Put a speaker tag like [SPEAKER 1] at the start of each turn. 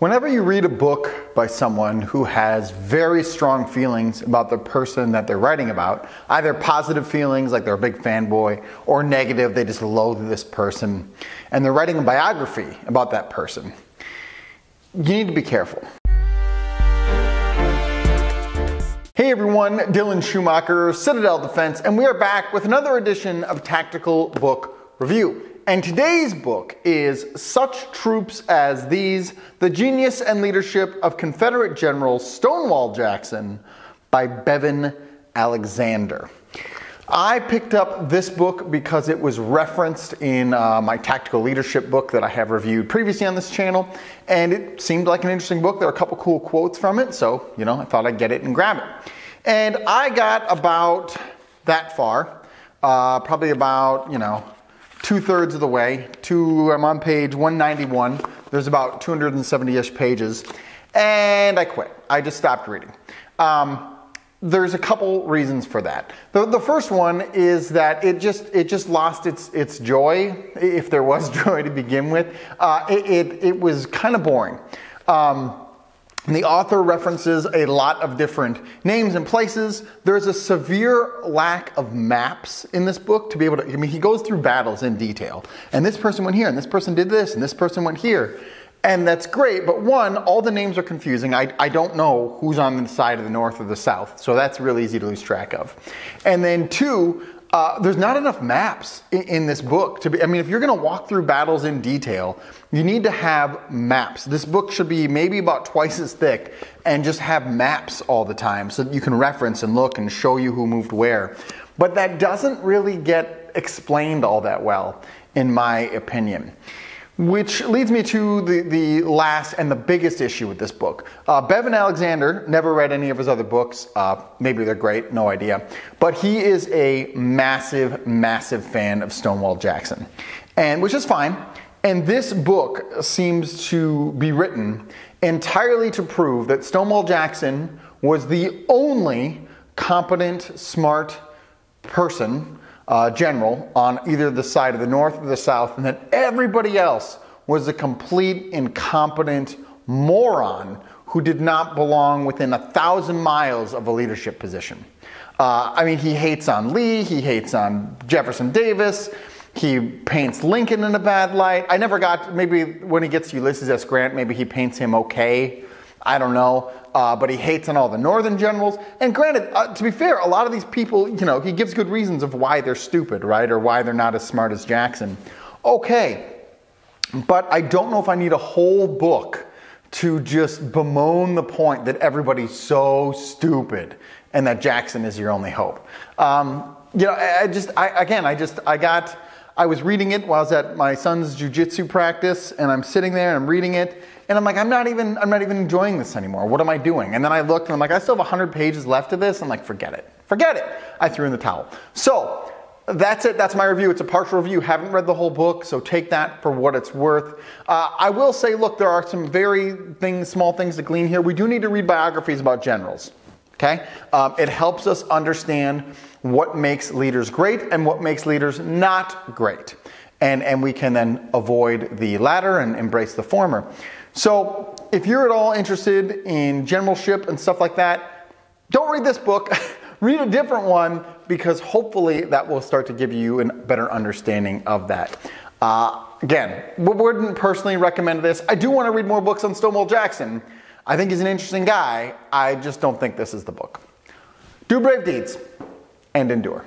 [SPEAKER 1] Whenever you read a book by someone who has very strong feelings about the person that they're writing about, either positive feelings like they're a big fanboy, or negative, they just loathe this person, and they're writing a biography about that person, you need to be careful. Hey everyone, Dylan Schumacher, Citadel Defense, and we are back with another edition of Tactical Book Review. And today's book is Such Troops as These The Genius and Leadership of Confederate General Stonewall Jackson by Bevin Alexander. I picked up this book because it was referenced in uh, my tactical leadership book that I have reviewed previously on this channel, and it seemed like an interesting book. There are a couple cool quotes from it, so you know I thought I'd get it and grab it. And I got about that far, uh, probably about you know two thirds of the way to, I'm on page 191. There's about 270 ish pages. And I quit. I just stopped reading. Um, there's a couple reasons for that. The, the first one is that it just it just lost its its joy, if there was joy to begin with. Uh, it, it, it was kind of boring. Um, the author references a lot of different names and places. There's a severe lack of maps in this book to be able to, I mean, he goes through battles in detail. And this person went here, and this person did this, and this person went here. And that's great, but one, all the names are confusing. I, I don't know who's on the side of the north or the south, so that's really easy to lose track of. And then two, uh, there's not enough maps in, in, this book to be. I mean, if you're going to walk through battles in detail, you need to have maps. This book should be maybe about twice as thick and just have maps all the time so that you can reference and look and show you who moved where. But that doesn't really get explained all that well, in my opinion. Which leads me to the, the last and the biggest issue with this book. Uh, Bevin Alexander never read any of his other books. Uh, maybe they're great, no idea. But he is a massive, massive fan of Stonewall Jackson, and which is fine. And this book seems to be written entirely to prove that Stonewall Jackson was the only competent, smart person uh, general on either the side of the North or the South, and that everybody else was a complete incompetent moron who did not belong within a thousand miles of a leadership position. Uh, I mean, he hates on Lee, he hates on Jefferson Davis, he paints Lincoln in a bad light. I never got, maybe when he gets Ulysses S. Grant, maybe he paints him okay. I don't know uh, but he hates on all the northern generals. And granted, uh, to be fair, a lot of these people, you know, he gives good reasons of why they're stupid, right? Or why they're not as smart as Jackson. Okay, but I don't know if I need a whole book to just bemoan the point that everybody's so stupid and that Jackson is your only hope. Um, you know, I just, I, again, I just, I got, I was reading it while I was at my son's jujitsu practice, and I'm sitting there and I'm reading it, and I'm like, I'm not even, I'm not even enjoying this anymore. What am I doing? And then I looked and I'm like, I still have 100 pages left of this. I'm like, forget it, forget it. I threw in the towel. So that's it. That's my review. It's a partial review. Haven't read the whole book, so take that for what it's worth. Uh, I will say, look, there are some very things, small things to glean here. We do need to read biographies about generals. Okay, um, it helps us understand what makes leaders great and what makes leaders not great, and and we can then avoid the latter and embrace the former. So, if you're at all interested in generalship and stuff like that, don't read this book. read a different one because hopefully that will start to give you a better understanding of that. Uh, again, wouldn't personally recommend this. I do want to read more books on Stonewall Jackson. I think he's an interesting guy. I just don't think this is the book. Do brave deeds and endure.